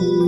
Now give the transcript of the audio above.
E